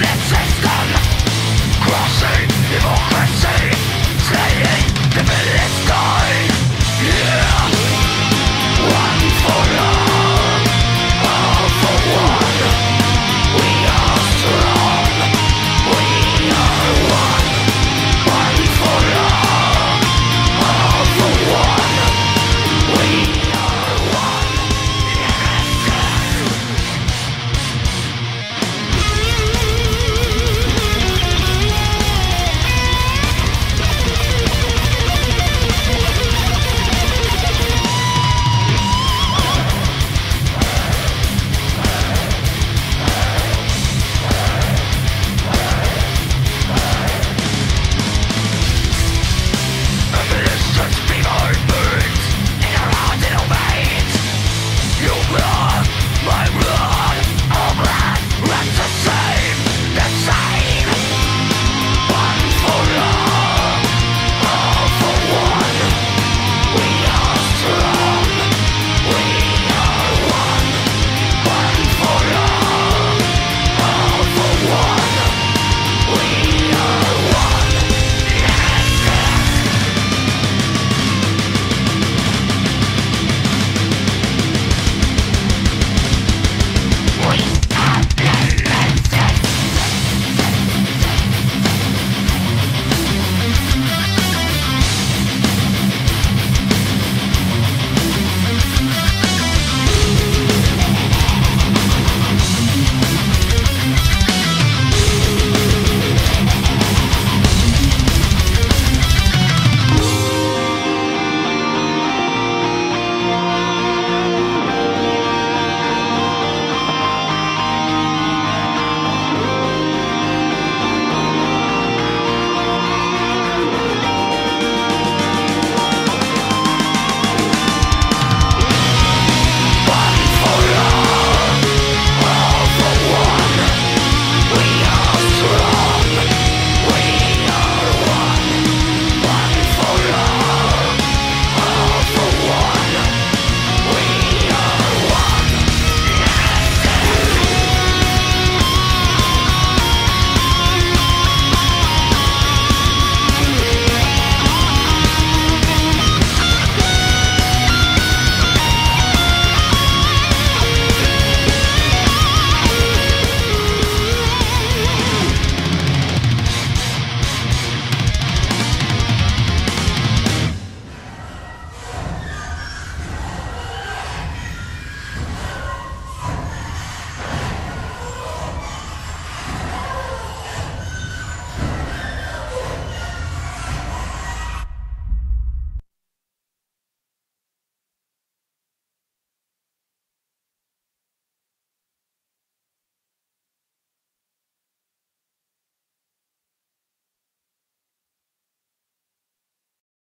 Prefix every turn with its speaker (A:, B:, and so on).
A: Let's go.